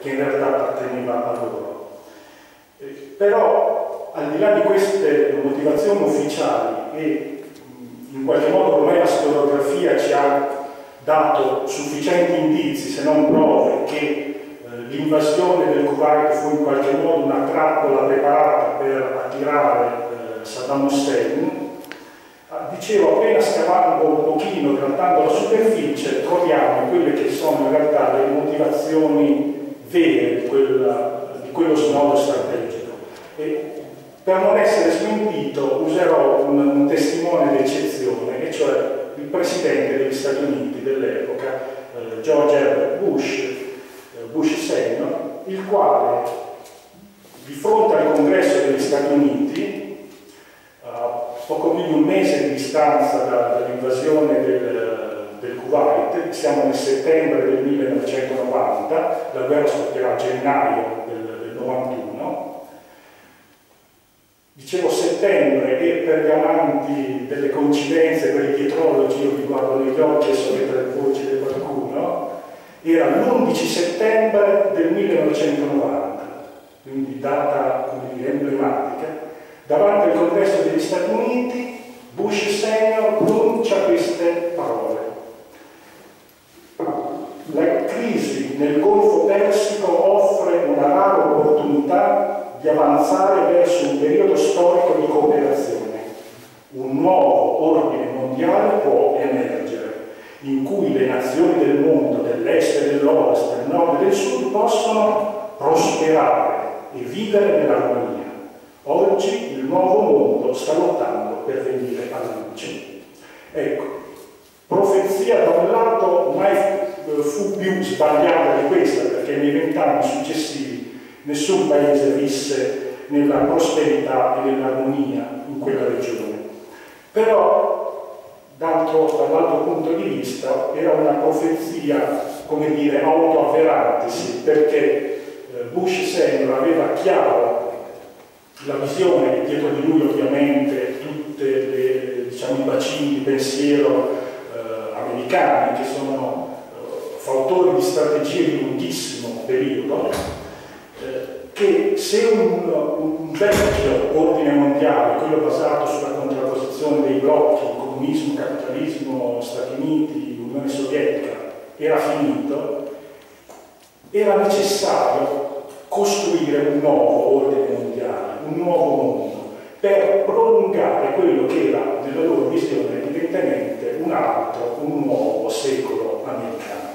che in realtà apparteneva a loro. Eh, però, al di là di queste motivazioni ufficiali e in qualche modo ormai la storiografia ci ha dato sufficienti indizi, se non prove, che eh, l'invasione del Kuwait fu in qualche modo una trappola preparata per attirare eh, Saddam Hussein, Ah, dicevo, appena scavando un pochino, trattando la superficie, troviamo quelle che sono in realtà le motivazioni vere di, quella, di quello snodo strategico. E per non essere smentito userò un, un testimone d'eccezione, e cioè il presidente degli Stati Uniti dell'epoca, eh, George Herbert Bush, eh, Bush senior, il quale di fronte al congresso degli Stati Uniti poco più di un mese di distanza da, dall'invasione del, del, Kuwait, siamo nel settembre del 1990, la guerra scoppierà a gennaio del, del 91. Dicevo settembre e per gli amanti delle coincidenze, per i dietrologi, io vi guardo negli occhi e so che tra le voci di qualcuno, era l'11 settembre del 1990, quindi data dire, emblematica, Davanti al congresso degli Stati Uniti, Bush senior pronuncia queste parole. Nel Golfo Persico offre una rara opportunità di avanzare verso un periodo storico di cooperazione. Un nuovo ordine mondiale può emergere, in cui le nazioni del mondo, dell'est e dell'ovest, del nord e del sud, possono prosperare e vivere nell'armonia. Oggi il nuovo mondo sta lottando per venire alla luce. Ecco, profezia da un lato mai fu più sbagliata di questa, perché nei vent'anni successivi nessun paese visse nella prosperità e nell'armonia in quella regione. Però, dall'altro punto di vista, era una profezia, come dire, autoavverantisi, perché eh, Bush senior aveva chiaro la visione, dietro di lui ovviamente tutti diciamo, i bacini di pensiero eh, americani che sono fautori di strategie di lunghissimo periodo, eh, che se un, un, vecchio ordine mondiale, quello basato sulla contrapposizione dei blocchi, comunismo, capitalismo, Stati Uniti, Unione Sovietica, era finito, era necessario costruire un nuovo ordine mondiale, un nuovo mondo, per prolungare quello che era, nella loro visione, evidentemente un altro, un nuovo secolo americano.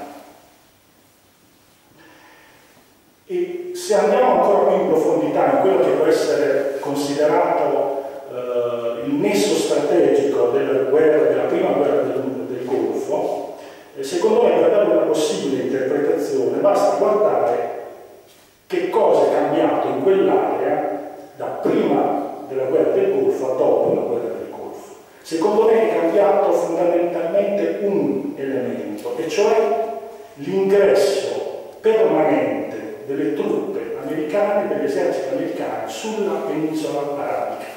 E se andiamo ancora più in profondità in quello che può essere considerato eh, il nesso strategico della, guerra, della prima guerra del, del Golfo, eh, secondo me per dare una possibile interpretazione basta guardare che cosa è cambiato in quell'area da prima della guerra del Golfo a dopo la guerra del Golfo. Secondo me è cambiato fondamentalmente un elemento, e cioè l'ingresso permanente delle truppe americane, degli eserciti americani sulla penisola arabica.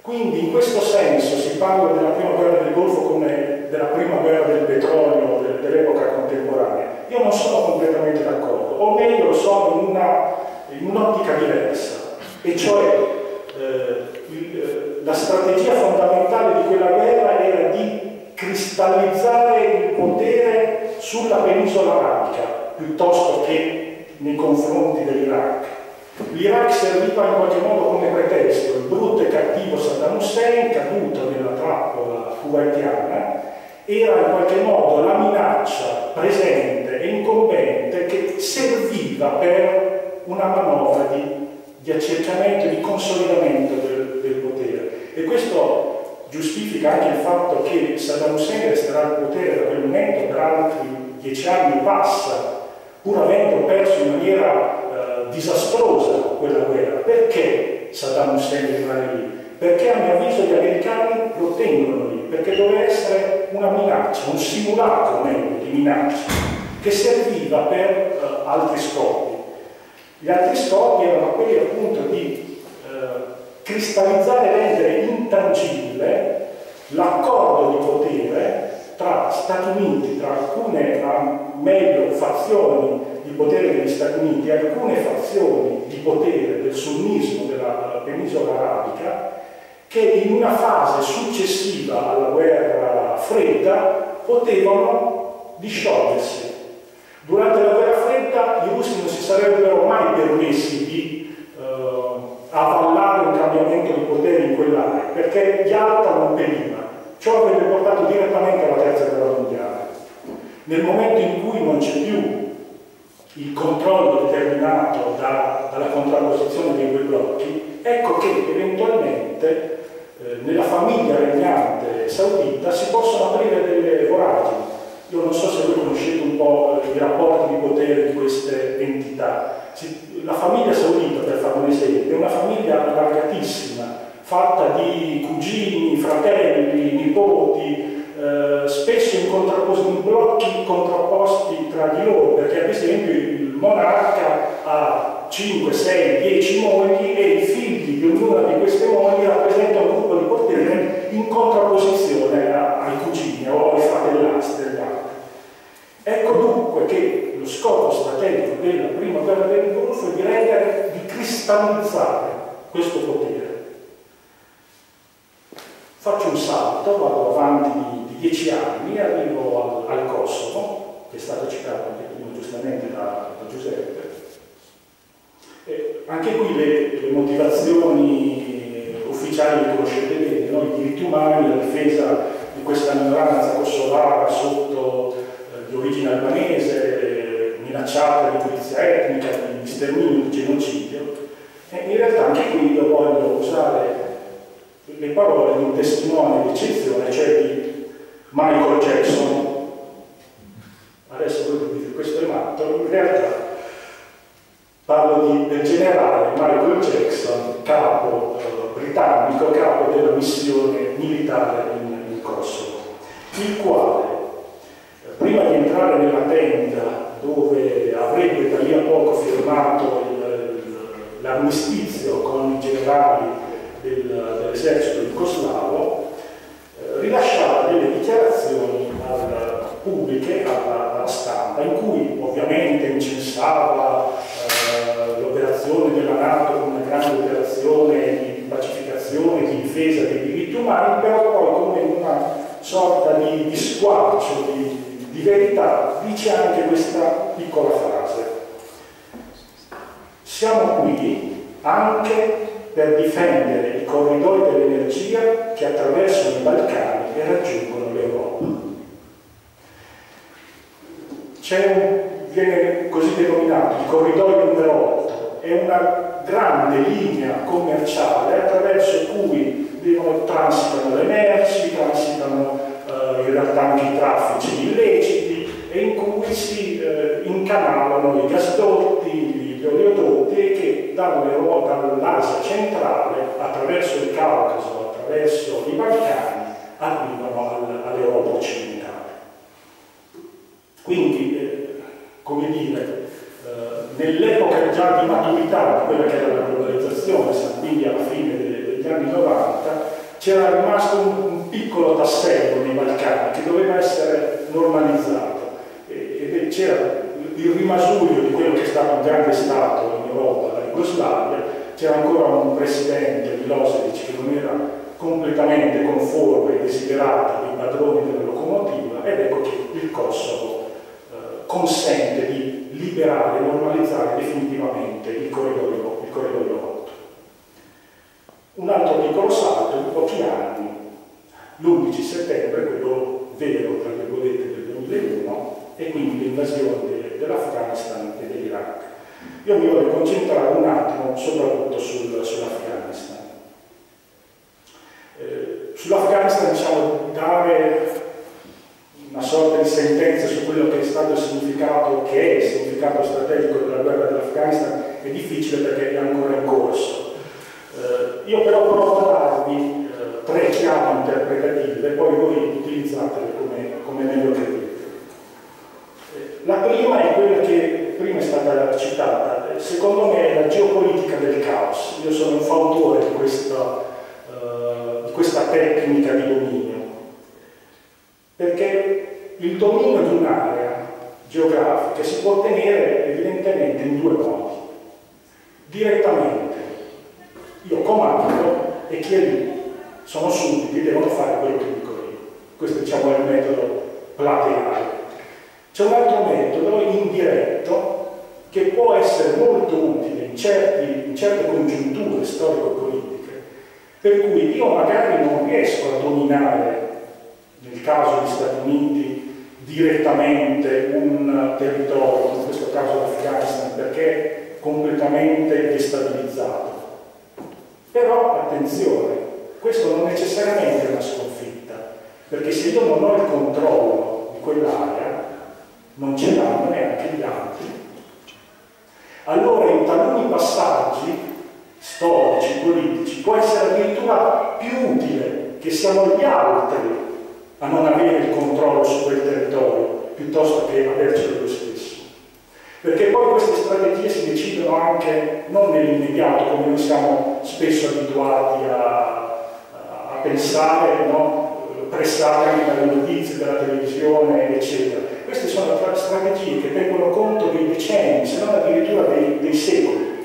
Quindi in questo senso si parla della prima guerra del Golfo come della prima guerra del petrolio dell'epoca contemporanea. Io non sono completamente d'accordo, o meglio sono in, un'ottica diversa, e cioè eh, il, eh, la strategia fondamentale di quella guerra era di cristallizzare il potere sulla penisola arabica piuttosto che nei confronti dell'Iraq L'Iraq serviva in qualche modo come pretesto, il brutto e cattivo Saddam Hussein, caduto nella trappola kuwaitiana, era in qualche modo la minaccia presente e incombente che serviva per una manovra di, di accerchiamento e di consolidamento del, del potere. E questo giustifica anche il fatto che Saddam Hussein resterà al potere da quel momento per altri dieci anni passa, pur avendo perso in maniera disastrosa quella guerra. Perché Saddam Hussein rimane lì? Perché a mio avviso gli americani lo tengono lì, perché doveva essere una minaccia, un simulato meglio di minaccia, che serviva per uh, altri scopi. Gli altri scopi erano quelli appunto di uh, cristallizzare e rendere intangibile l'accordo di potere tra Stati Uniti, tra alcune meglio fazioni di potere degli Stati Uniti alcune fazioni di potere del sunnismo della penisola arabica che in una fase successiva alla guerra fredda potevano disciogliersi. Durante la guerra fredda i russi non si sarebbero mai permessi di eh, avallare un cambiamento di potere in quell'area perché Yalta non veniva. Ciò avrebbe portato direttamente alla terza guerra mondiale. Nel momento in cui non c'è più il controllo determinato da, dalla contrapposizione dei due blocchi, ecco che eventualmente eh, nella famiglia regnante saudita si possono aprire delle voragini. Io non so se voi conoscete un po' i rapporti di potere di queste entità. La famiglia saudita, per fare un esempio, è una famiglia allargatissima, fatta di cugini, fratelli, nipoti, eh, spesso in, in, blocchi contrapposti tra di loro, perché ad esempio il monarca ha 5, 6, 10 mogli e i figli di ognuna di queste mogli rappresentano un gruppo di potere in contrapposizione ai cugini o ai fratellastri degli altri. Ecco dunque che lo scopo strategico della prima guerra del Golfo è di rendere, di cristallizzare questo potere. Faccio un salto, vado avanti dieci anni arrivo al, al, Kosovo, che è stato citato anche prima giustamente da, da Giuseppe. E anche qui le, le, motivazioni ufficiali le conoscete bene, no? i diritti umani, la difesa di questa minoranza kosovara sotto eh, di origine albanese, minacciata di pulizia etnica, di sterminio, di genocidio. E in realtà anche qui io voglio usare le parole di un testimone di eccezione, cioè di Michael Jackson. Adesso voi dite questo è matto, in realtà parlo di, del generale Michael Jackson, capo eh, britannico, capo della missione militare in, in Kosovo, il quale eh, prima di entrare nella tenda dove avrebbe da lì a poco firmato l'armistizio con i generali del, dell'esercito jugoslavo, eh, rilasciava dichiarazioni al, pubbliche alla, alla, stampa in cui ovviamente incensava eh, l'operazione della Nato come una grande operazione di pacificazione, di difesa dei diritti umani, però poi come una sorta di, di squarcio, di, di verità, dice anche questa piccola frase. Siamo qui anche per difendere i corridoi dell'energia che attraversano i Balcani e raggiungono l'Europa. C'è un, viene così denominato il corridoio numero 8, è una grande linea commerciale attraverso cui transitano le merci, transitano eh, in realtà anche i traffici illeciti e in cui si eh, incanalano i gasdotti, gli oleodotti che dall'Asia centrale, attraverso il Caucaso, attraverso i Balcani, arrivano all'Europa occidentale. Quindi, come dire, eh, nell'epoca già di maturità di quella che era la globalizzazione, quindi alla fine degli anni 90, c'era rimasto un, piccolo tassello nei Balcani che doveva essere normalizzato. Ed c'era il rimasuglio di quello che è stato un grande Stato in Europa, la Jugoslavia, c'era ancora un presidente, Milosevic, che non era completamente conforme e desiderato dei padroni della locomotiva ed ecco che il Kosovo consente di liberare normalizzare definitivamente il corridoio, il corridoio 8. Un altro piccolo salto, in pochi anni, l'11 settembre, quello vero, tra virgolette, del 2001, e quindi l'invasione dell'Afghanistan e dell'Iraq. Io mi voglio concentrare un attimo soprattutto sul, sull'Afghanistan. Eh, Sull'Afghanistan diciamo dare una sorta di sentenza su quello che è stato il significato, che è il significato strategico della guerra dell'Afghanistan è difficile perché è ancora in corso. Eh, io però provo a darvi eh, tre chiavi interpretative, poi voi utilizzatele come, come meglio credete. La prima è quella che prima è stata citata, secondo me è la geopolitica del caos. Io sono un fautore di questa, uh, di questa tecnica di dominio, il dominio di un'area geografiche si può ottenere evidentemente in due modi. Direttamente, io comando e chi è lì sono sudditi, devono fare quello che dico io. Questo diciamo, è il metodo plateale. C'è un altro metodo indiretto che può essere molto utile in, certi, in certe congiunture storico-politiche, per cui io magari non riesco a dominare, nel caso degli Stati Uniti, direttamente un territorio, in questo caso l'Afghanistan, perché è completamente destabilizzato. Però, attenzione, questo non necessariamente è una sconfitta, perché se io non ho il controllo di quell'area, non ce l'hanno neanche gli altri. Allora in taluni passaggi storici, politici, può essere addirittura più utile che siano gli altri a non avere il controllo su quel territorio, piuttosto che avercelo lo stesso. Perché poi queste strategie si decidono anche non nell'immediato, come noi siamo spesso abituati a, a pensare, no? pressati dalle notizie, dalla televisione, eccetera. Queste sono strategie che tengono conto dei decenni, se non addirittura dei, dei secoli.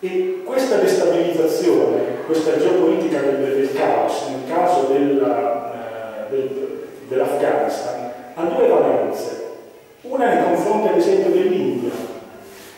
E questa destabilizzazione, questa geopolitica del, del caos, nel caso della, eh, del, dell'Afghanistan, ha due valenze. Una nei confronti ad esempio dell'India,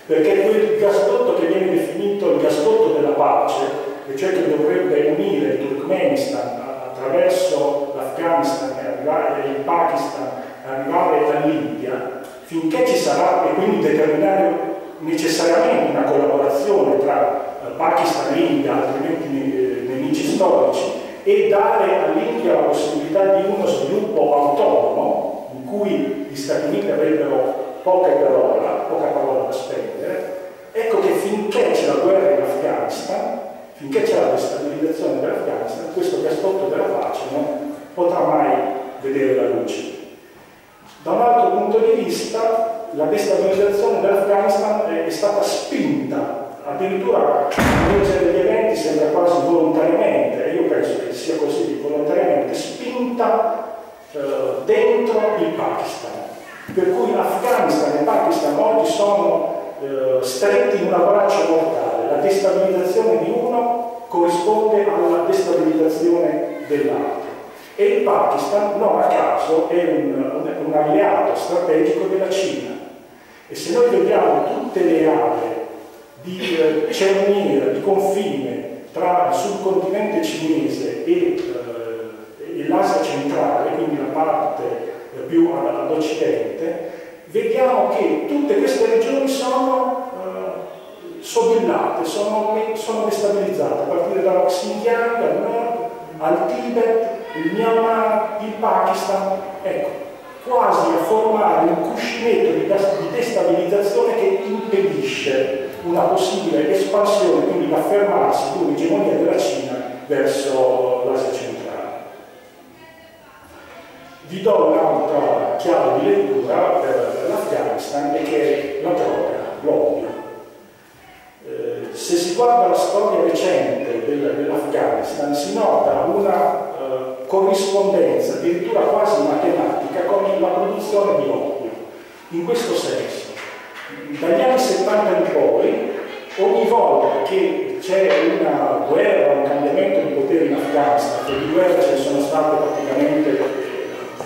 perché quel gasdotto che viene definito il gasdotto della pace, e cioè che dovrebbe unire il Turkmenistan attraverso l'Afghanistan e il Pakistan arrivare all'India, finché ci sarà e quindi determinare necessariamente una collaborazione tra Pakistan e India, altrimenti eh, nemici storici, e dare all'India la possibilità di uno sviluppo autonomo, in cui gli Stati Uniti avrebbero poche parole, poca parola da spendere, ecco che finché c'è la guerra in Afghanistan, finché c'è la destabilizzazione dell'Afghanistan, questo gasdotto della pace non potrà mai vedere la luce. Da un altro punto di vista, la destabilizzazione dell'Afghanistan è stata spinta, addirittura in legge degli eventi sembra quasi volontariamente, e io penso che sia così, volontariamente spinta eh, dentro il Pakistan. Per cui Afghanistan e Pakistan oggi sono eh, stretti in un abbraccio mortale. La destabilizzazione di uno corrisponde alla destabilizzazione dell'altro. E il Pakistan, non a caso, è un, un alleato strategico della Cina. E se noi vediamo tutte le aree di eh, cerniera, di confine tra il subcontinente cinese e, eh, e l'Asia centrale, quindi la parte eh, più ad occidente, vediamo che tutte queste regioni sono eh, sobillate, sono, sono, destabilizzate, a partire dalla Xinjiang, dal nord, al Tibet, il Myanmar, il Pakistan, ecco, quasi a formare un cuscinetto di, di destabilizzazione che impedisce una possibile espansione, quindi l'affermarsi di un'egemonia della Cina verso l'Asia centrale. Vi do un'altra chiave di lettura per l'Afghanistan e che è la droga, l'oppio. Eh, se si guarda la storia recente del, dell'Afghanistan si nota una eh, corrispondenza addirittura quasi matematica con la produzione di oppio. In questo senso, dagli anni 70 in poi, ogni volta che c'è una guerra, un cambiamento di potere in Afghanistan, che di guerra ce ne sono state praticamente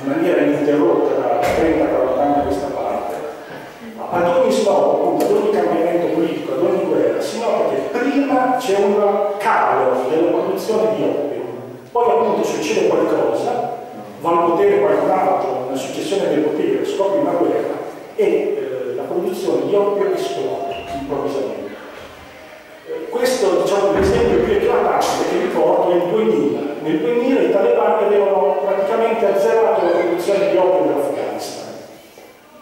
in maniera ininterrotta da 30-40 anni a questa parte, ad ogni appunto, ad ogni cambiamento politico, ad ogni guerra, si nota che prima c'è un calo della produzione di oppio, poi appunto succede qualcosa, va al potere qualcun altro, una successione del potere, scopre una guerra e eh, la di oppio esplode improvvisamente. Questo diciamo, l'esempio più eclatante che ricordo il 2000. Nel 2000 i talebani avevano praticamente azzerato la produzione di oppio dell'Afghanistan.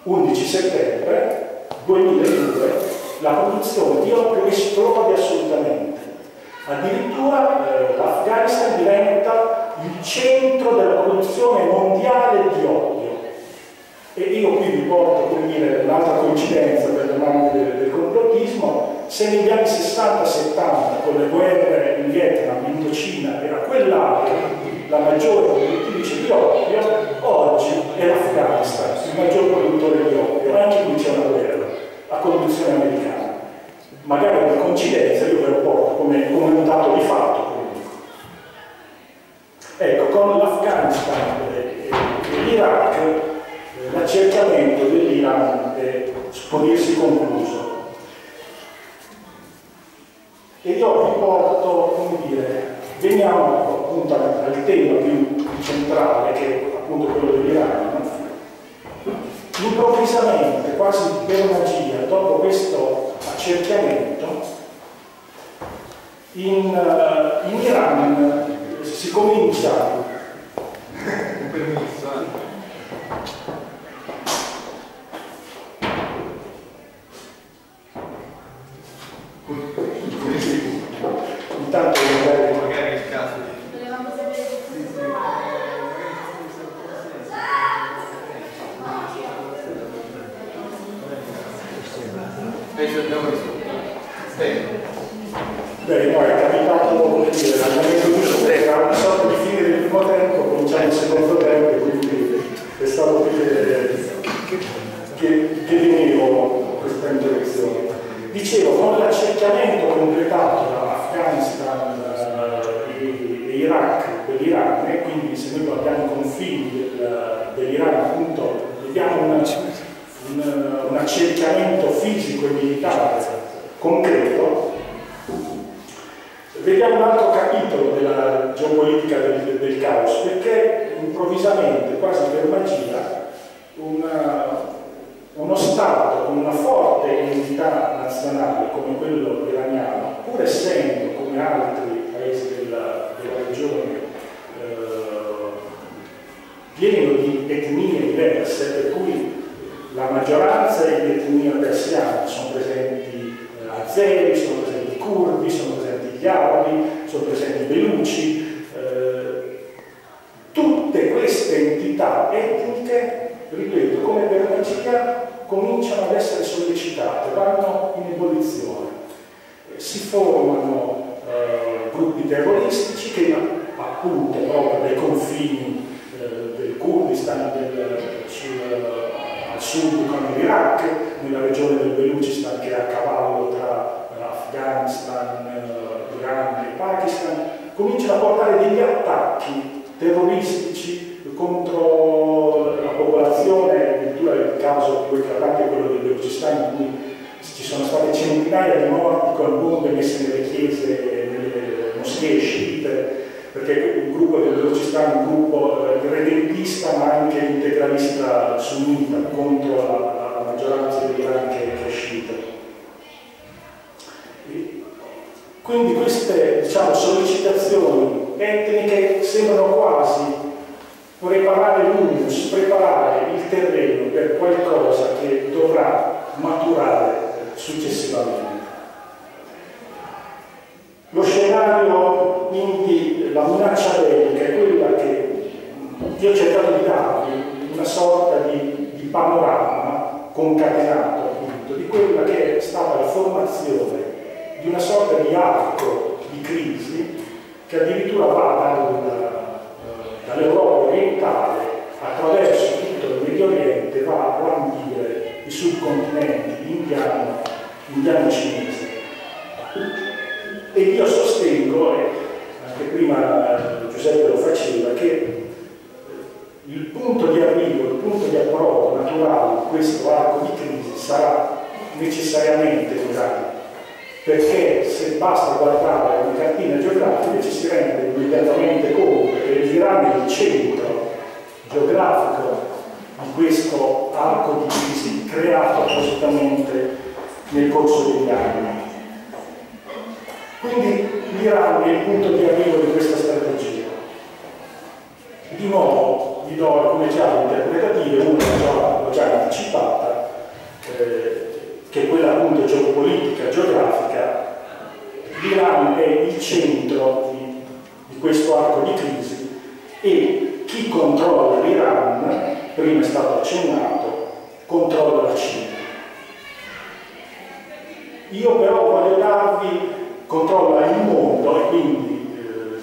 11 settembre 2002 la produzione di oppio esplode assolutamente. Addirittura eh, l'Afghanistan diventa il centro della produzione mondiale di oppio. E io qui vi porto come dire, un'altra coincidenza per mani del, del complottismo, se negli anni 60-70 con le guerre in Vietnam, in Indocina, era quell'area la maggiore produttrice di oppio, oggi è l'Afghanistan, il maggior produttore di oppio, anche qui c'è una guerra a conduzione americana. Magari una coincidenza, io ve lo porto come, come un dato di fatto comunque. Ecco, con l'Afghanistan e, l'Iraq eh, l'accertamento dell'Iran può dirsi concluso. E io vi porto, come dire, veniamo appunto al tema più centrale che è appunto quello dell'Iran. Improvvisamente, quasi per magia, dopo questo accerchiamento, in, uh, in Iran si comincia un permesso eh? 그 appunto proprio dai confini eh, del Kurdistan, del, sul, al sud con l'Iraq, nella regione del Belucistan che è a cavallo tra Afghanistan, Iran e Pakistan, cominciano a portare degli attacchi terroristici contro la popolazione, addirittura il caso quei attacchi è quello del Belucistan in cui ci sono state centinaia di morti con bombe messe nelle chiese, nelle moschee sciite, perché è un gruppo eh, redentista ma anche integralista sunnita contro la, la maggioranza dell'Iran che, è sciita. Quindi queste diciamo, sollecitazioni etniche sembrano quasi preparare l'humus, preparare il terreno per qualcosa che dovrà maturare successivamente. Lo scenario, quindi, la minaccia bellica è quella che io ho cercato di darvi una sorta di, di panorama concatenato appunto di quella che è stata la formazione di una sorta di arco di crisi che addirittura va eh, dall'Europa orientale attraverso tutto il Medio Oriente, va a lambire i subcontinenti indiano, indiano cinese. E io sostengo, anche prima eh, Giuseppe lo faceva, che il punto di arrivo, il punto di approdo naturale di questo arco di crisi sarà necessariamente l'Iran perché se basta guardare una cartina geografica ci si rende immediatamente conto che l'Iran è il centro geografico di questo arco di crisi creato appositamente nel corso degli anni. Quindi l'Iran è il punto di arrivo di questa strategia. Di nuovo vi do alcune chiavi interpretative, una l'ho già anticipata, eh, che è quella appunto geopolitica, geografica, l'Iran è il centro di, di questo arco di crisi e chi controlla l'Iran, prima è stato accennato, controlla la Cina. Io però voglio darvi, controlla il mondo e quindi eh,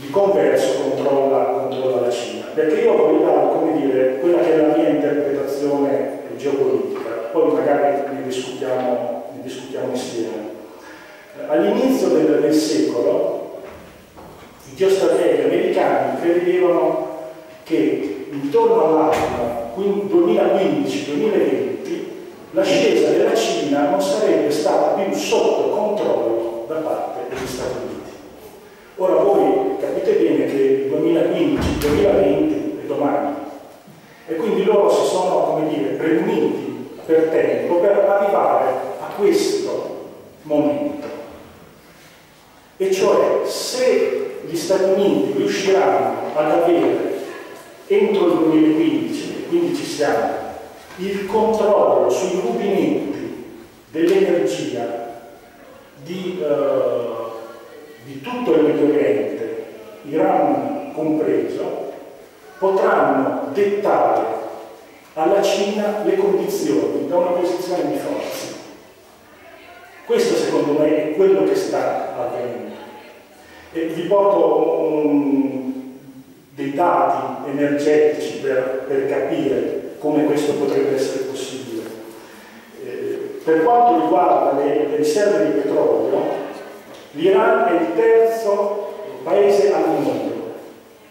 vi converso controlla, controlla, la Cina. Perché io voglio dare, come dire, quella che è la mia interpretazione geopolitica, poi magari ne discutiamo, ne discutiamo insieme. All'inizio del, del secolo i geostrategi americani prevedevano che intorno all'anno 2015-2020 l'ascesa della Cina non sarebbe stata più sotto controllo da parte degli Stati Uniti. Ora voi capite bene che il 2015-2020 è domani e quindi loro si sono, come dire, premuniti per tempo per arrivare a questo momento. E cioè se gli Stati Uniti riusciranno ad avere entro il 2015, quindi ci siamo, il controllo sui rubinetti dell'energia di, uh, di tutto il Medio Oriente, Iran compreso, potranno dettare alla Cina le condizioni da una posizione di forza. Questo secondo me è quello che sta avvenendo. E vi porto un, dei dati energetici per, per capire come questo potrebbe essere possibile. Eh, per quanto riguarda le, riserve di petrolio, l'Iran è il terzo paese al mondo,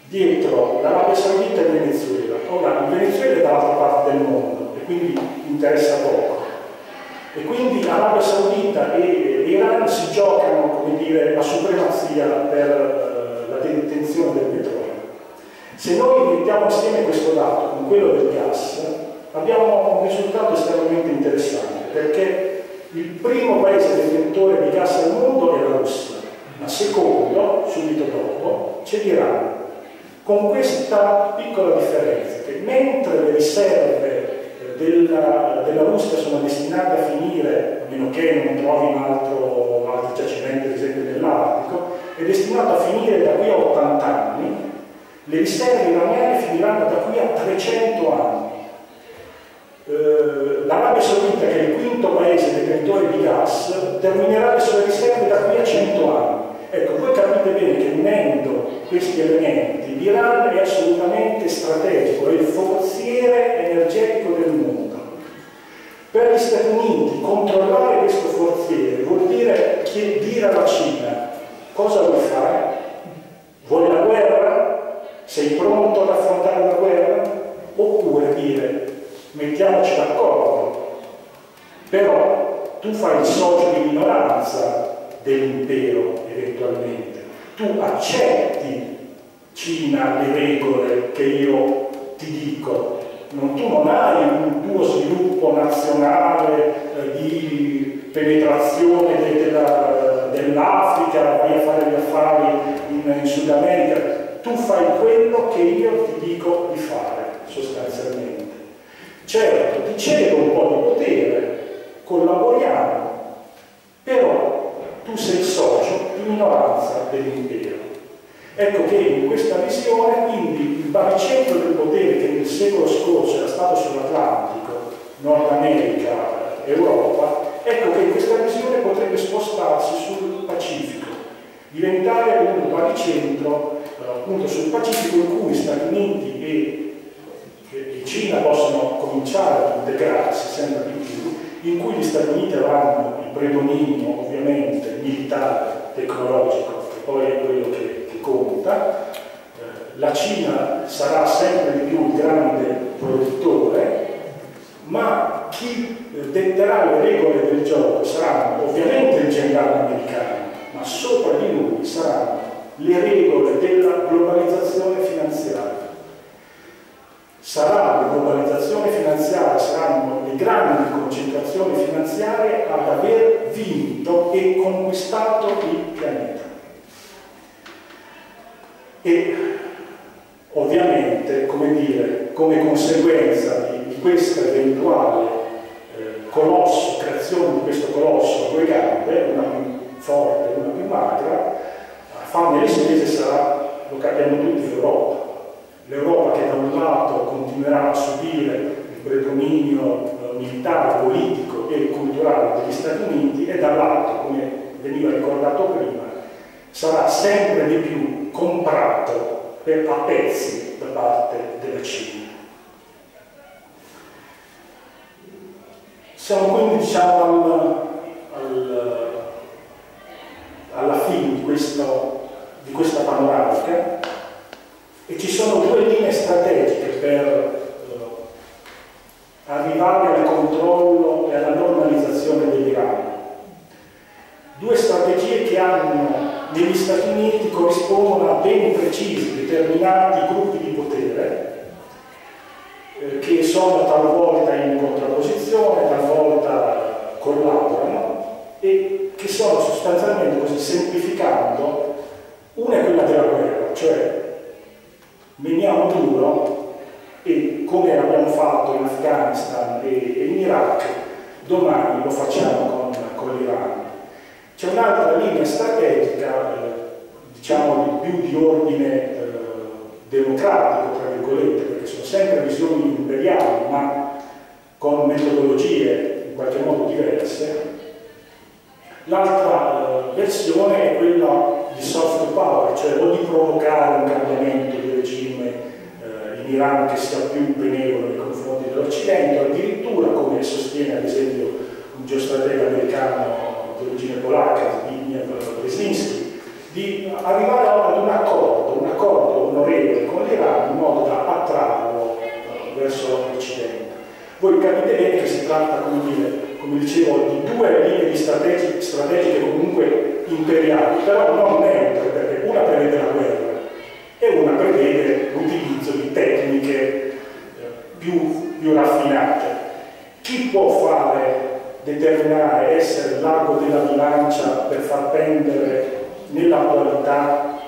dietro l'Arabia Saudita e il Venezuela. Ora, il Venezuela è dall'altra parte del mondo e quindi interessa poco. E quindi Arabia Saudita e l'Iran si giocano, come dire, la supremazia per eh, la detenzione del petrolio. Se noi mettiamo insieme questo dato con quello del gas, abbiamo un risultato estremamente interessante, perché il primo paese detentore di gas al mondo è la Russia, ma secondo, subito dopo, c'è l'Iran, con questa piccola differenza, che mentre le riserve eh, della, della, Russia sono destinate a finire, a meno che non trovi un altro, un altro giacimento, ad esempio nell'Artico, è destinato a finire da qui a 80 anni, le riserve iraniane finiranno da qui a 300 anni. Eh, L'Arabia Saudita, che è il quinto paese detentore di gas, terminerà le sue riserve da qui a 100 anni. Ecco, voi capite bene che unendo questi elementi, l'Iran è assolutamente strategico, è il forziere energetico del mondo. Per gli Stati Uniti controllare questo forziere vuol dire dire alla Cina cosa vuoi fare? Vuoi la guerra? Sei pronto ad affrontare la guerra? Oppure dire, mettiamoci d'accordo, però tu fai il socio di minoranza dell'impero eventualmente, tu accetti Cina le regole che io ti dico, non, tu non hai un tuo sviluppo nazionale eh, di penetrazione de, dell'Africa, vai a fare gli affari in, in Sud America, tu fai quello che io ti dico di fare, sostanzialmente. Certo, ti cedo un po' di potere, collaboriamo, però tu sei socio di minoranza dell'impero. Ecco che in questa visione, quindi, il baricentro del potere che nel secolo scorso era stato sull'Atlantico, Nord America, Europa, ecco che in questa visione potrebbe spostarsi sul Pacifico, diventare un baricentro appunto sul Pacifico in cui Stati Uniti e, e Cina possono cominciare ad integrarsi sempre più, in cui gli Stati Uniti avranno il predominio ovviamente militare, tecnologico, che poi è quello che, che conta, eh, la Cina sarà sempre di più il grande produttore, ma chi eh, detterà le regole del gioco saranno ovviamente il generale americano, ma sopra di lui saranno le regole della globalizzazione finanziaria. Sarà la globalizzazione finanziaria, saranno grandi concentrazioni finanziarie ad aver vinto e conquistato il pianeta. E ovviamente, come dire, come conseguenza di, di questa eventuale eh, colosso, creazione di questo colosso a due gambe, una più forte e una più magra, fame le spese sarà, lo capiamo tutti, l'Europa. L'Europa che da un lato continuerà a subire predominio eh, militare, politico e culturale degli Stati Uniti e dall'altro, come veniva ricordato prima, sarà sempre di più comprato per, a pezzi da parte della Cina. Siamo quindi diciamo, al, al, alla fine di, questo, di questa panoramica e ci sono due linee strategiche per arrivare al controllo e alla normalizzazione dell'Iran. Due strategie che hanno negli Stati Uniti corrispondono a ben precisi, determinati gruppi di potere eh, che sono talvolta in contrapposizione, talvolta collaborano e che sono sostanzialmente così semplificando una è quella della guerra, cioè veniamo duro come abbiamo fatto in Afghanistan e, e in Iraq, domani lo facciamo con, con l'Iran. C'è un'altra linea strategica, eh, diciamo più di ordine eh, democratico, tra virgolette, perché sono sempre visioni imperiali, ma con metodologie in qualche modo diverse. L'altra eh, versione è quella di soft power, cioè o di provocare un cambiamento di regime eh, in Iran che sia più benevolo nei confronti dell'Occidente, addirittura, come sostiene ad esempio un geostratega americano di origine polacca, Zbigniew Brzezinski, di arrivare ad un accordo, un accordo onorevole con l'Iran in modo da attrarlo uh, verso l'Occidente. Voi capite bene che si tratta, come, dire, come dicevo, di due linee di strategi strategiche comunque imperiali, però non neutre, perché una prevede la guerra e una prevede l'utilizzo di tecniche eh, più, più raffinate. Chi può fare determinare, essere l'ago della bilancia per far pendere nell'attualità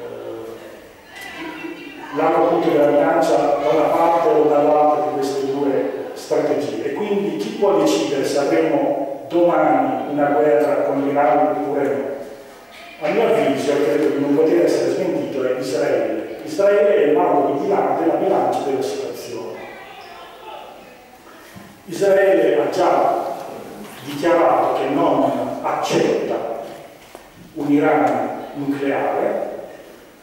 eh, l'ago appunto della bilancia da una parte o dall'altra di queste due strategie e quindi chi può decidere se avremo domani una guerra con l'Iran oppure no? A mio avviso, credo che non poter essere smentito, è Israele. Israele è l'ago della bilancia della situazione. Israele ha già dichiarato che non accetta un Iran nucleare,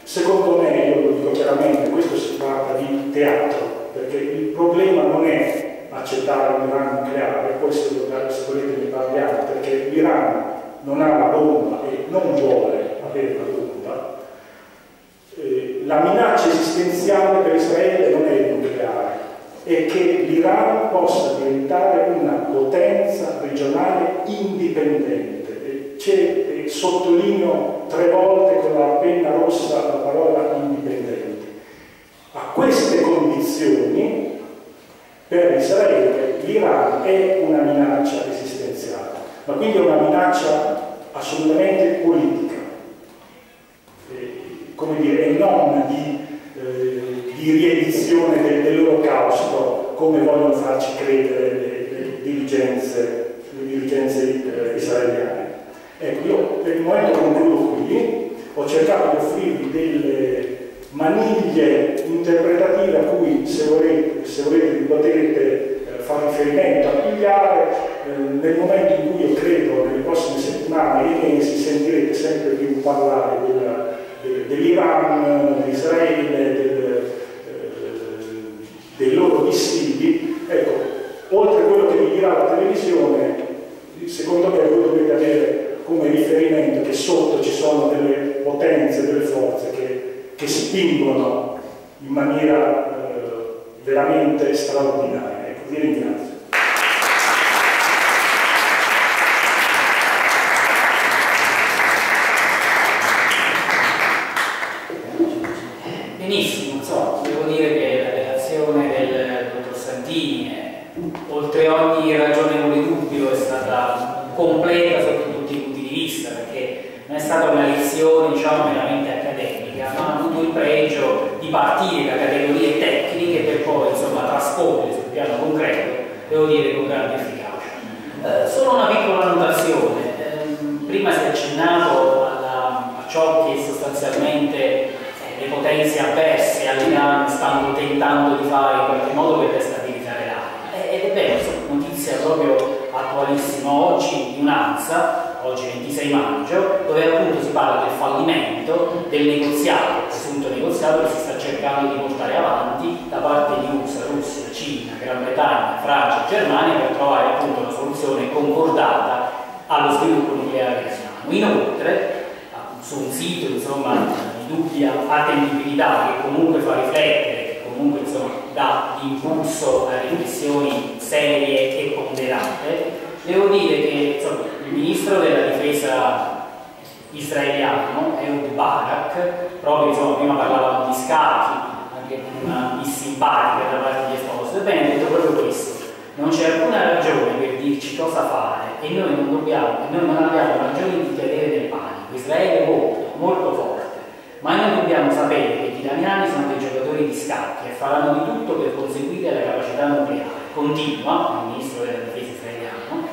secondo me, io lo dico chiaramente, questo si tratta di teatro, perché il problema non è accettare un Iran nucleare, poi se volete ne parliamo, perché l'Iran non ha la bomba e non vuole avere la bomba, eh, la minaccia esistenziale per Israele non è il nucleare, è che l'Iran possa diventare una potenza regionale indipendente. C'è, sottolineo tre volte con la penna rossa la parola indipendente. A queste condizioni, per Israele, l'Iran è una minaccia esistenziale, ma quindi è una minaccia assolutamente politica, eh, come dire, e non di eh, di riedizione del, dell'olocausto come vogliono farci credere le, le dirigenze, le dirigenze eh, israeliane. Ecco, io per il momento concludo qui, ho cercato di offrirvi delle maniglie interpretative a cui se volete, se volete nel momento in cui io credo nelle prossime settimane e mesi sentirete sempre più parlare dell'Iran, di Israele, del, eh, dei loro dissidi, ecco, oltre a quello che vi dirà la televisione, secondo me voi dovete avere come riferimento che sotto ci sono delle potenze, delle forze che, che spingono in maniera eh, veramente straordinaria. Ecco, vi ringrazio. oltre ogni ragionevole dubbio è stata completa sotto tutti i punti di vista perché non è stata una lezione diciamo meramente accademica ma ha avuto il pregio di partire da categorie tecniche per poi insomma trasporre sul piano concreto devo dire con grande efficacia eh, solo una piccola annotazione eh, prima si è accennato alla, a ciò che sostanzialmente eh, le potenze avverse all'Iran stanno tentando di fare in qualche modo per destabilizzare l'area ed è vero, notizia proprio attualissima oggi di un'ANSA, oggi 26 maggio, dove appunto si parla del fallimento del negoziato, presunto negoziato che si sta cercando di portare avanti da parte di USA, Russia, Cina, Gran Bretagna, Francia e Germania per trovare appunto una soluzione concordata allo sviluppo nucleare iraniano. Inoltre, su un sito insomma, di dubbia attendibilità che comunque fa riflettere, che comunque insomma, dà impulso a riflessioni serie e ponderate, devo dire che insomma, il ministro della difesa israeliano, Ehud Barak, proprio insomma, prima parlavamo di scacchi, anche una simpatica da parte di Esposto, ebbene detto proprio questo. Non c'è alcuna ragione dirci cosa fare e noi non, dobbiamo, noi non abbiamo ragione di chiedere del panico. Israele è molto, molto forte, ma noi dobbiamo sapere che gli iraniani sono dei giocatori di scacchi e faranno di tutto per conseguire la capacità nucleare. Continua il ministro della difesa israeliano,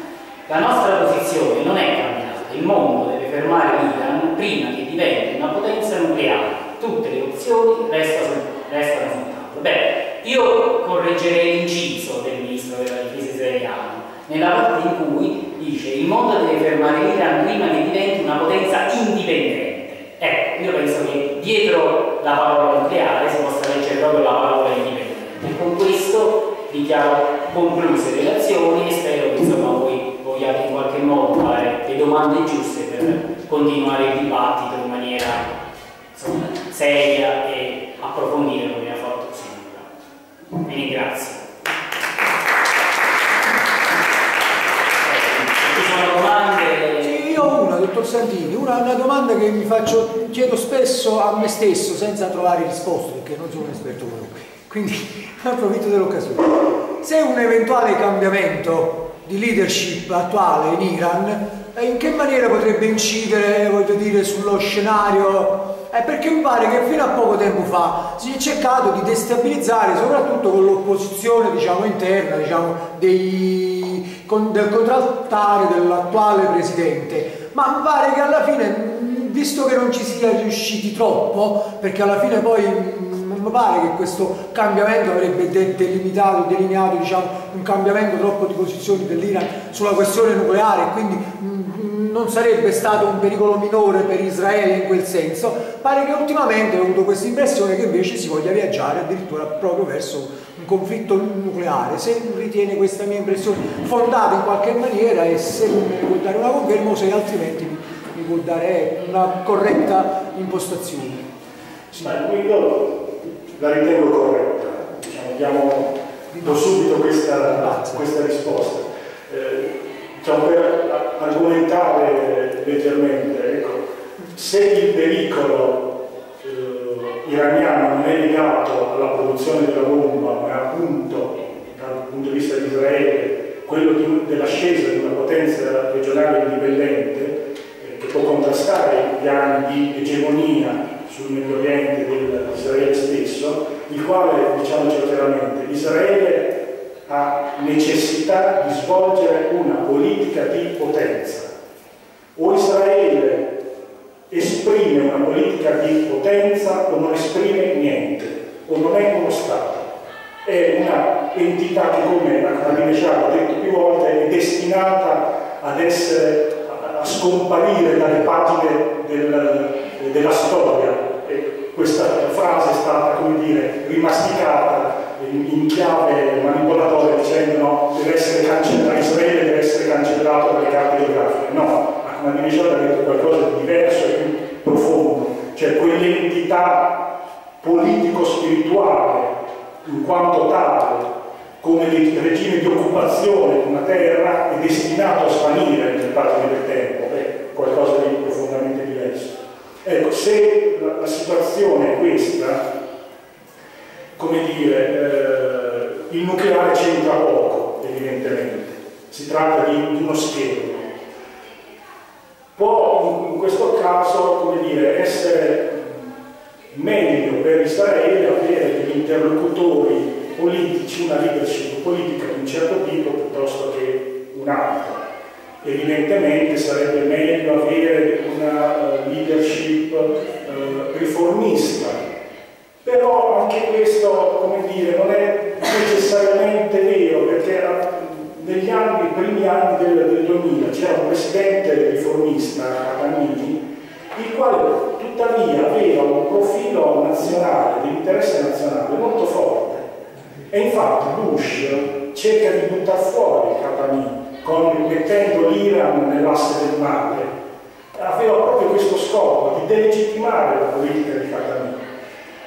la nostra posizione non è cambiata, il mondo deve fermare l'Iran prima che diventi una potenza nucleare. Tutte le opzioni restano, restano sul tavolo. Beh, io correggerei l'inciso del ministro della difesa israeliano nella parte in cui dice il mondo deve fermare l'Iran prima che diventi una potenza indipendente. Ecco, io penso che dietro la parola nucleare si possa leggere proprio la parola indipendente. E con questo dichiaro concluse le azioni e spero che insomma voi vogliate in qualche modo fare le domande giuste per continuare il dibattito in maniera insomma, seria e approfondire come ha fatto sinora. Vi ringrazio. Dottor Santini, una, una, domanda che mi faccio, chiedo spesso a me stesso senza trovare risposte, perché non sono un esperto come lui, quindi approfitto dell'occasione. Se un eventuale cambiamento di leadership attuale in Iran, eh, in che maniera potrebbe incidere, voglio dire, sullo scenario? Eh, perché mi pare che fino a poco tempo fa si è cercato di destabilizzare, soprattutto con l'opposizione diciamo, interna, diciamo, dei, con, del contraltare dell'attuale presidente. Ma mi pare che alla fine, visto che non ci sia riusciti troppo, perché alla fine poi non mi pare che questo cambiamento avrebbe delimitato, delineato diciamo, un cambiamento troppo di posizioni dell'Iran sulla questione nucleare, quindi non sarebbe stato un pericolo minore per Israele in quel senso, pare che ultimamente ho avuto questa impressione che invece si voglia viaggiare addirittura proprio verso un conflitto nucleare. Se ritiene questa mia impressione fondata in qualche maniera e se mi può dare una conferma o se altrimenti mi, mi può dare una corretta impostazione. Sì. Ma io la ritengo corretta, diciamo, diamo do subito questa, questa risposta. Eh, diciamo, per argomentare leggermente, ecco, se il pericolo eh, iraniano non è legato alla produzione della bomba, ma appunto dal punto di vista di Israele quello dell'ascesa di una potenza regionale indipendente eh, che può contrastare i piani di egemonia sul Medio Oriente di Israele stesso, il quale, diciamoci chiaramente, Israele necessità di svolgere una politica di potenza. O Israele esprime una politica di potenza o non esprime niente, o non è uno Stato. È una entità che, come Ahmadinejad ha detto più volte, è destinata ad essere, a scomparire dalle pagine del, della storia. E questa frase è stata, come dire, rimasticata in, in chiave manipolatoria dicendo no, deve essere cancellato, Israele deve essere cancellato dalle carte geografiche. No, Ahmadinejad ha detto qualcosa di diverso e più profondo, cioè quell'entità politico-spirituale in quanto tale come regime di occupazione di una terra è destinato a svanire nel parte del tempo, è qualcosa di profondamente diverso. Ecco, se la, la situazione è questa, come dire, eh, il nucleare c'entra poco, evidentemente. Si tratta di, di uno schema. Può in questo caso, come dire, essere meglio per Israele avere degli interlocutori politici, una leadership politica di un certo tipo piuttosto che un'altra. Evidentemente sarebbe meglio avere una uh, leadership uh, riformista però anche questo, come dire, non è necessariamente vero, perché negli anni, primi anni del, del 2000 c'era un presidente riformista, Catanini, il quale tuttavia aveva un profilo nazionale, di interesse nazionale molto forte. E infatti Bush cerca di buttare fuori Catanini, mettendo l'Iran nell'asse del mare. Aveva proprio questo scopo di delegittimare la politica di Catanini.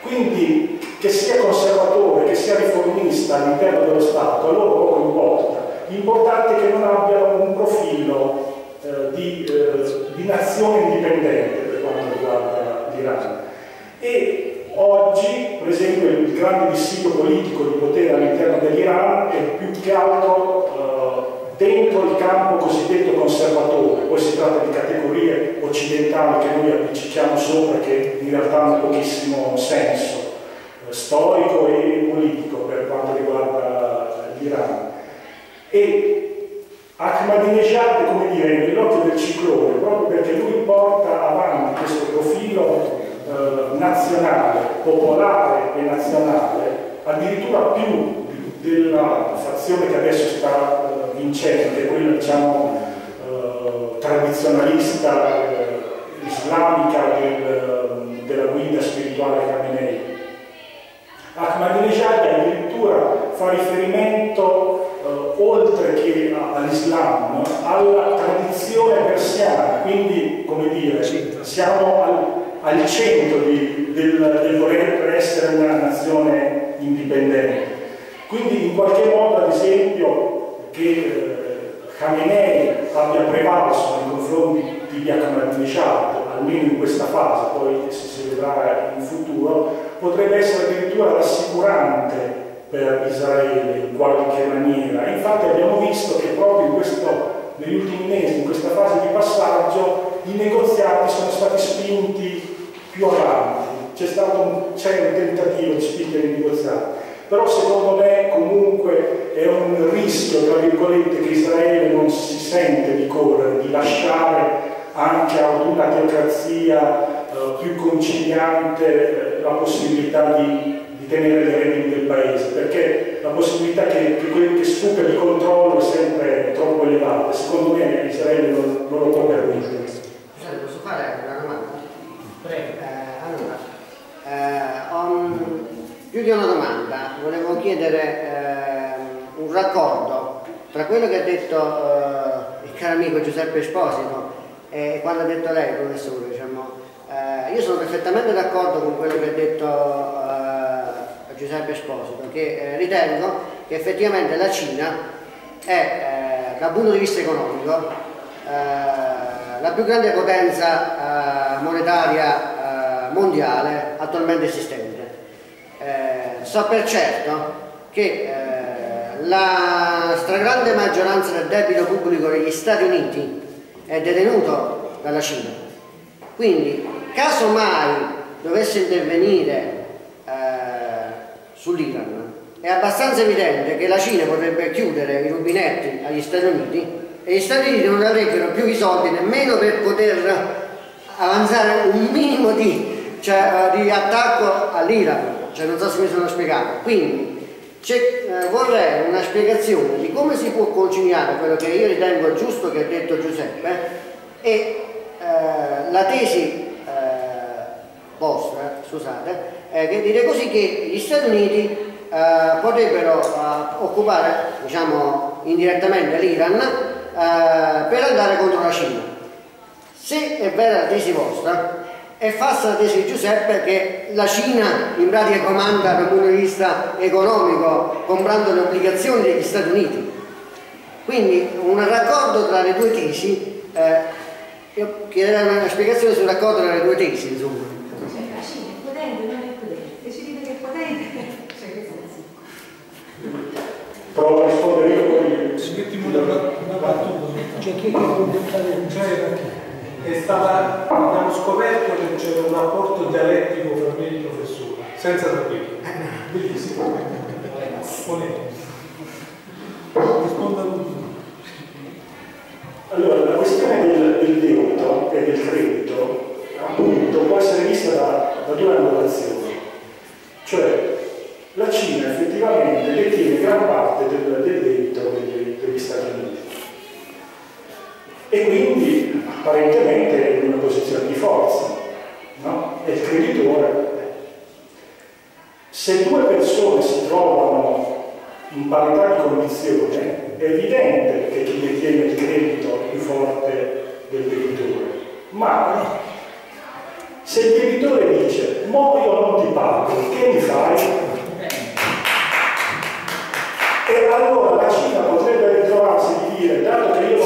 Quindi che sia conservatore, che sia riformista all'interno dello Stato, a loro poco importa. L'importante è che non abbiano un profilo eh, di, eh, di, nazione indipendente per quanto riguarda l'Iran. E oggi, per esempio, il grande dissidio politico di potere all'interno dell'Iran è più che altro eh, dentro il campo cosiddetto conservatore, poi si tratta di categorie occidentali che noi appiccichiamo sopra che in realtà hanno pochissimo senso eh, storico e politico per quanto riguarda l'Iran. E Ahmadinejad, come dire, nell'occhio del ciclone, proprio perché lui porta avanti questo profilo eh, nazionale, popolare e nazionale, addirittura più della fazione che adesso sta vincente, quella diciamo eh, tradizionalista eh, islamica del, della guida spirituale Khamenei. Ahmadinejad addirittura fa riferimento eh, oltre che all'Islam, alla tradizione persiana, quindi come dire, siamo al, al centro di, del, del voler essere una nazione indipendente. Quindi in qualche modo, ad esempio, che eh, Khamenei abbia prevalso nei confronti di Ahmadinejad, almeno in questa fase, poi si vedrà in futuro, potrebbe essere addirittura rassicurante per Israele in qualche maniera. Infatti abbiamo visto che proprio questo, negli ultimi mesi, in questa fase di passaggio, i negoziati sono stati spinti più avanti. C'è stato un, un tentativo di spingere i negoziati. Però secondo me comunque è un rischio, tra virgolette, che Israele non si sente di correre, di lasciare anche a una teocrazia eh, più conciliante eh, la possibilità di, di, tenere le redini del paese, perché la possibilità che, che che supera il controllo è sempre troppo elevata. Secondo me Israele non, non lo può permettere. Posso fare una domanda? Prego. Eh, allora, eh, ho più di una domanda. Volevo chiedere eh, un raccordo tra quello che ha detto eh, il caro amico Giuseppe Esposito e quando ha detto lei, professore. Diciamo, eh, io sono perfettamente d'accordo con quello che ha detto eh, Giuseppe Esposito, che eh, ritengo che effettivamente la Cina è, eh, dal punto di vista economico, la più grande potenza monetaria mondiale attualmente esistente. So per certo che la stragrande maggioranza del debito pubblico degli Stati Uniti è detenuto dalla Cina. Quindi caso mai dovesse intervenire eh, sull'Iran, è abbastanza evidente che la Cina potrebbe chiudere i rubinetti agli Stati Uniti e gli Stati Uniti non avrebbero più i soldi nemmeno per poter avanzare un minimo di, cioè, di attacco all'Iran. Cioè, non so se mi sono spiegato. Quindi eh, vorrei una spiegazione di come si può conciliare quello che io ritengo giusto che ha detto Giuseppe e eh, la tesi vostra, scusate, eh, che dire così che gli Stati Uniti eh, potrebbero eh, occupare, diciamo, indirettamente l'Iran eh, per andare contro la Cina. Se è vera la tesi vostra, è falsa la tesi di Giuseppe che la Cina in pratica comanda dal punto di vista economico comprando le obbligazioni degli Stati Uniti. Quindi un raccordo tra le due tesi, eh, io chiederei una spiegazione sul raccordo tra le due tesi, insomma. Provo a rispondere io poi. Smettimo una, una battuta. C'è chi che può buttare c'era è stata, abbiamo scoperto che c'era un rapporto dialettico fra me e il professore, senza sapere. Bellissimo. Risponda. Allora, la questione del, del debito e del credito appunto può essere vista da, da due angolazioni. Cioè, la Cina effettivamente detiene gran parte del, apparentemente in una posizione di forza, no? E il creditore. Se due persone si trovano in parità di condizione, è evidente che chi detiene il credito è più forte del debitore. Ma se il debitore dice, mo io non ti pago, che mi fai? E allora la Cina potrebbe ritrovarsi di dire, dato che io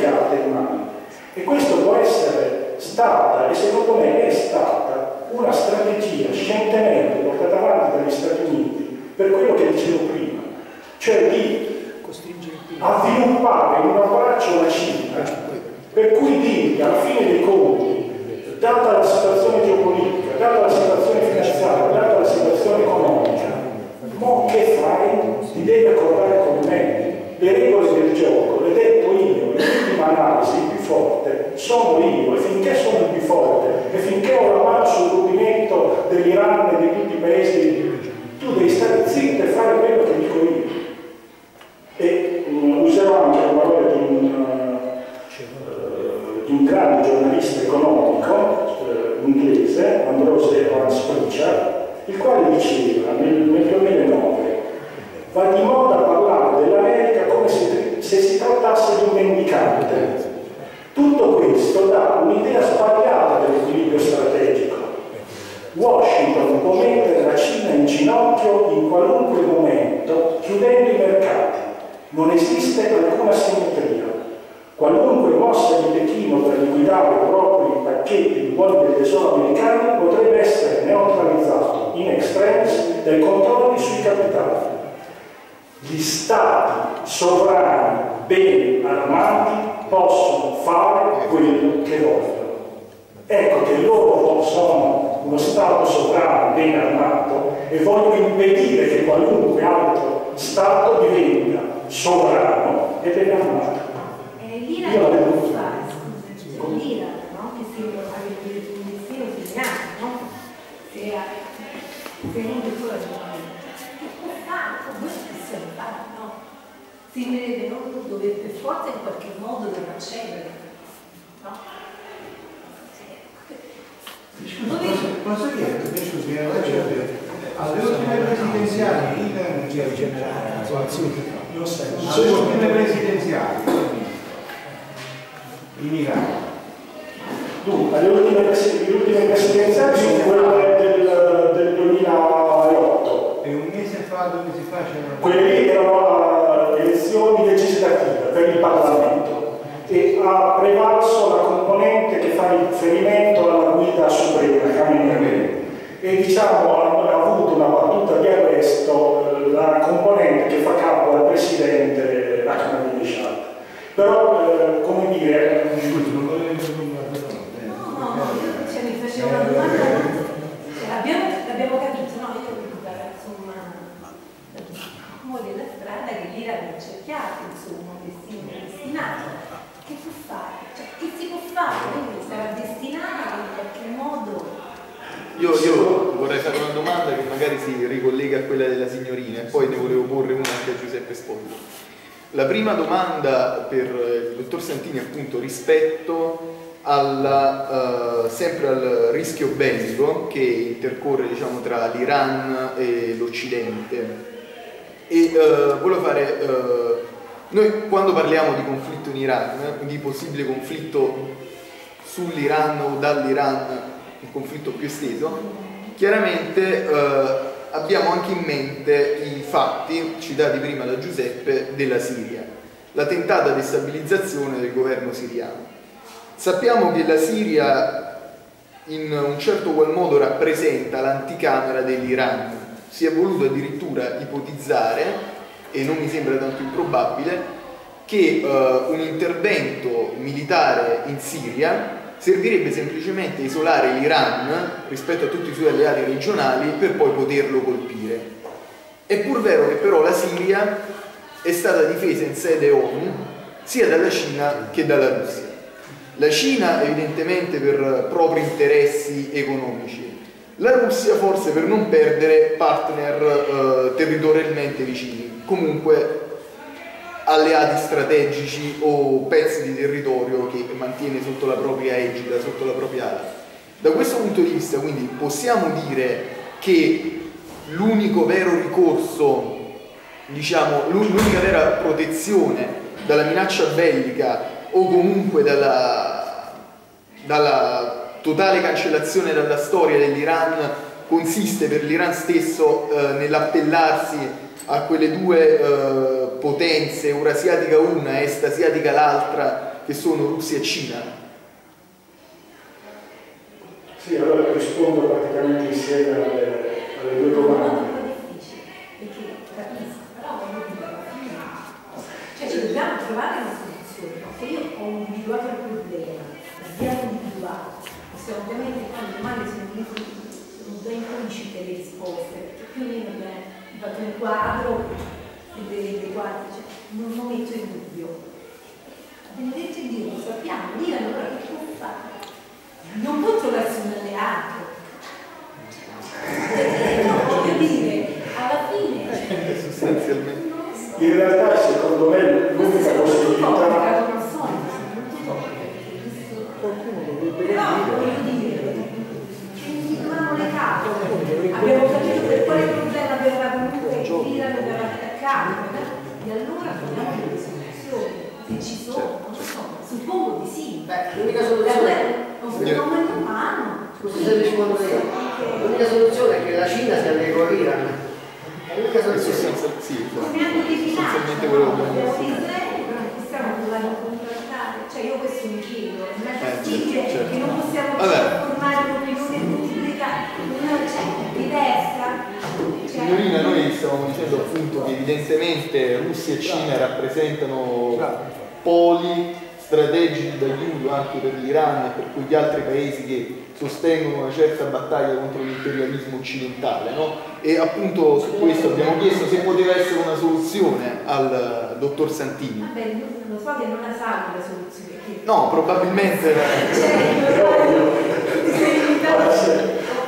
carte in mano. E questo può essere stata, e secondo me è stata, una strategia scientemente portata avanti dagli Stati Uniti per quello che dicevo prima, cioè di avviluppare un abbraccio alla Cina per cui dire alla fine dei conti, data la situazione geopolitica, data la situazione finanziaria, data la situazione economica, mo che fai? Ti devi accordare con me. Le regole del gioco, le detto io, l'ultima analisi, il più forte, sono io, e finché sono il più forte, e finché ho la mano sul rubinetto dell'Iran e di tutti i paesi, tu devi stare zitto e fare quello che dico io. E um, userò anche le parole di un, uh, di un grande giornalista economico uh, inglese, Ambrose Evans Pritchard, il quale diceva nel, nel 2009 va di moda parlare se, si trattasse di un mendicante. Tutto questo dà un'idea sbagliata dell'equilibrio strategico. Washington può mettere la Cina in ginocchio in qualunque momento, chiudendo i mercati. Non esiste alcuna simmetria. Qualunque mossa di Pechino per liquidare i propri pacchetti di buoni del tesoro americano potrebbe essere neutralizzato in extremis dai controlli sui capitali. Gli stati sovrani ben armati possono fare quello che vogliono. Ecco che loro sono uno Stato sovrano ben armato e vogliono impedire che qualunque altro Stato diventa sovrano e ben armato. Eh, L'Iran che può fare, scusa, l'Iran, no? Che si avrebbe un destino segnato, no? Se, se non che che fare, no? Si deve non dover per forza in qualche modo dover accedere, no? Posso, posso chiedere, scusi, alle ultime presidenziali? In alle ultime presidenziali in Iran Tu, alle ultime, presi- le ultime presidenziali sono quelle del, del 2008. e un mese fa, due mesi fa c'era Quelle lì erano eh, elezioni legislative per il Parlamento e ha prevalso la componente che fa riferimento alla guida suprema, Khamenei. E diciamo ha, ha avuto una battuta di arresto eh, la componente che fa capo al presidente Ahmadinejad. Però, eh, come dire, scusi, non volevo interrompere però No, no, no, io cioè, mi facevo una domanda, cioè, l'abbiamo, l'abbiamo capito, no? Io insomma, muore la strada che l'Iran ha cerchiato, insomma, un destino destinato. Che può fare? Cioè, che si può fare? Quindi sarà destinato in qualche modo. Io, io vorrei fare una domanda che magari si ricollega a quella della signorina e poi ne volevo porre una anche a Giuseppe Spoglio. La prima domanda per eh, il dottor Santini appunto rispetto alla, eh, sempre al rischio bellico che intercorre diciamo, tra l'Iran e l'Occidente. E eh, volevo fare eh, noi quando parliamo di conflitto in Iran di possibile conflitto sull'Iran o dall'Iran un conflitto più esteso chiaramente eh, abbiamo anche in mente i fatti citati prima da Giuseppe della Siria la tentata destabilizzazione del governo siriano. Sappiamo che la Siria in un certo qual modo rappresenta l'anticamera dell'Iran si è voluto addirittura ipotizzare, e non mi sembra tanto improbabile, che eh, un intervento militare in Siria servirebbe semplicemente a isolare l'Iran rispetto a tutti i suoi alleati regionali per poi poterlo colpire. È pur vero che però la Siria è stata difesa in sede ONU sia dalla Cina che dalla Russia. La Cina evidentemente per propri interessi economici, la Russia forse per non perdere partner eh, territorialmente vicini, comunque alleati strategici o pezzi di territorio che mantiene sotto la propria egida, sotto la propria ala. Da questo punto di vista quindi possiamo dire che l'unico vero ricorso, diciamo, l'unica vera protezione dalla minaccia bellica o comunque dalla, dalla totale cancellazione dalla storia dell'Iran consiste per l'Iran stesso eh, nell'appellarsi a quelle due eh, potenze, eurasiatica una, est asiatica l'altra, che sono Russia e Cina? Sì, allora rispondo praticamente insieme alle, alle due domande. Cioè ci dobbiamo trovare una se io ho individuato il problema, l'abbiamo individuato, se ovviamente quando domande sono, sono ben consci delle risposte, perché più o meno abbiamo fatto un quadro dei quadri, cioè, non lo metto in dubbio. Abbiamo detto in Dio, lo sappiamo, lì allora che può fare? Non può trovarsi un alleato. Eh, no, voglio dire, alla fine... Sostanzialmente. In realtà secondo me l'unica possibilità... non so, Però voglio dire, che mi trovano le carte. Abbiamo capito per quale problema aveva comunque l'Iran aveva attaccato. E allora troviamo delle soluzioni. Se ci sono, non so, suppongo di sì. Beh, l'unica soluzione, È un fenomeno umano. scusi se rispondo io, l'unica soluzione è che la Cina si allega con l'Iran. È l'unica soluzione. Sostanzialmente, sì, Come anche di sostanzialmente finanza, quello no? che abbiamo abbiamo Israele, però non possiamo provare a contrattare. Cioè io questo mi chiedo, non è Eh, possibile certo. che non possiamo Vabbè. formare un'opinione pubblica una, cioè, diversa. Cioè, Signorina, noi stavamo dicendo appunto che evidentemente Russia e Cina rappresentano poli strategici d'aiuto anche per l'Iran e per quegli altri paesi che sostengono una certa battaglia contro l'imperialismo occidentale, no? E appunto su questo abbiamo chiesto se poteva essere una soluzione al dottor Santini. Vabbè, io lo so che non la salvo la soluzione. Perché... No, probabilmente Cioè,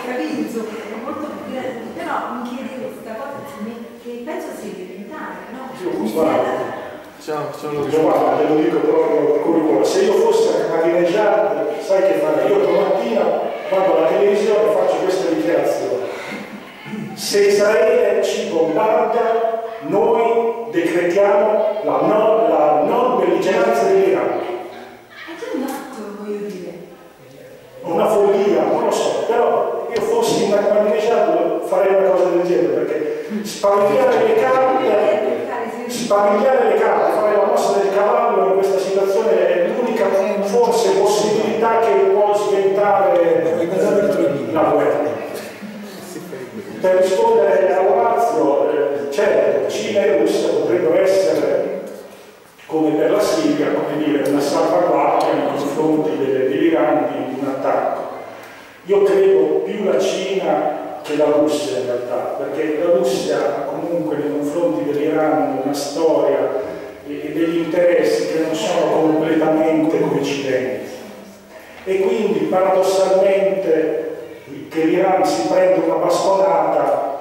capito, è molto più grande, però mi chiedevo questa cosa che penso sia elementare, no? Guarda. Ciao, ciao Giovanni, te lo dico proprio con cuore. Se io fossi a marineggiare, sai che farei? Io domattina vado alla televisione e faccio questa dichiarazione. Se Israele ci bombarda, noi decretiamo la non, la non belligeranza dell'Iran. È già un atto, voglio dire. Una follia, non lo so, però io fossi in marineggiato farei una cosa del genere, perché spaventare le carte sparigliare le carte, fare la mossa del cavallo in questa situazione è l'unica forse possibilità che può diventare la guerra. Per rispondere a Orazio, eh, certo, Cina e Russia potrebbero essere, come per la Siria, come dire, una salvaguardia nei confronti dell'Iran di un attacco. Io credo più la Cina che la Russia in realtà, perché la Russia ha comunque nei confronti dell'Iran una storia e degli interessi che non sono completamente coincidenti. E quindi paradossalmente che l'Iran si prende una bastonata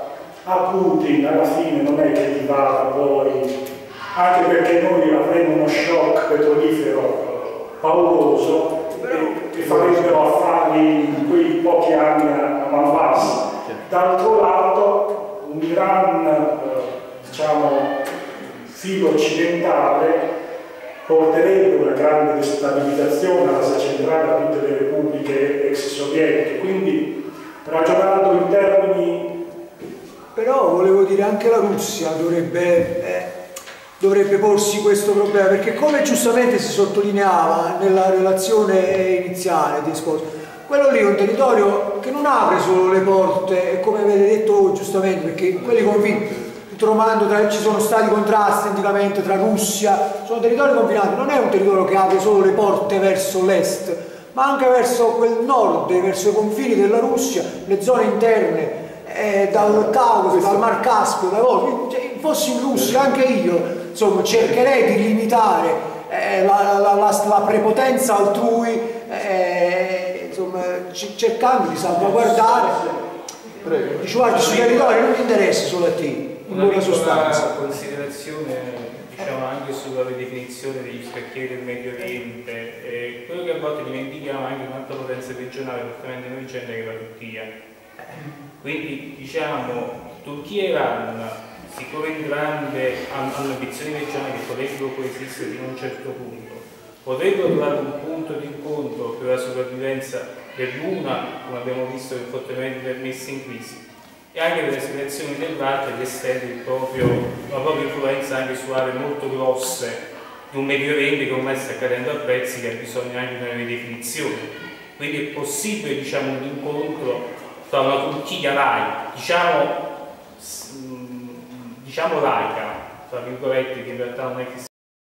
a Putin alla fine non è che gli vada poi, anche perché noi avremo uno shock petrolifero pauroso e, e farebbero affari in quei pochi anni a, man bassa. D'altro lato un Iran eh, diciamo filo occidentale porterebbe una grande destabilizzazione all'Asia centrale a tutte le repubbliche ex sovietiche. Quindi ragionando in termini Però volevo dire anche la Russia dovrebbe, eh, dovrebbe porsi questo problema, perché come giustamente si sottolineava nella relazione iniziale di Esposito, quello lì è un territorio che non apre solo le porte, come avete detto giustamente, perché quelli convinti, trovando tra, ci sono stati contrasti anticamente tra Russia, sono territori confinati, non è un territorio che apre solo le porte verso l'est, ma anche verso quel nord, verso i confini della Russia, le zone interne, eh, dal Caucaso, dal Mar Caspio, da voi, cioè, fossi in Russia anche io, insomma, cercherei di limitare eh, la, la- la- la prepotenza altrui, eh, insomma, cercando di salvaguardare. Prego. Guarda, sui territori non ti interessa solo a te, in buona sostanza. considerazione diciamo anche sulla ridefinizione degli scacchieri del Medio Oriente eh, quello che a volte dimentichiamo è anche un'altra potenza regionale fortemente emergente che è la Turchia. Quindi diciamo Turchia e Iran siccome entrambe hanno hanno ambizioni regionali che potrebbero coesistere fino a un certo punto potrebbero trovare un punto di incontro per la sopravvivenza dell'una come abbiamo visto che è fortemente messa in crisi e anche per le situazioni dell'altra che estende proprio, la propria influenza anche su aree molto grosse di un Medio Oriente che ormai sta cadendo a pezzi che ha bisogno anche di una ridefinizione. Quindi è possibile diciamo, un incontro tra una Turchia laica, diciamo, mh, diciamo laica, tra virgolette, che in realtà non è che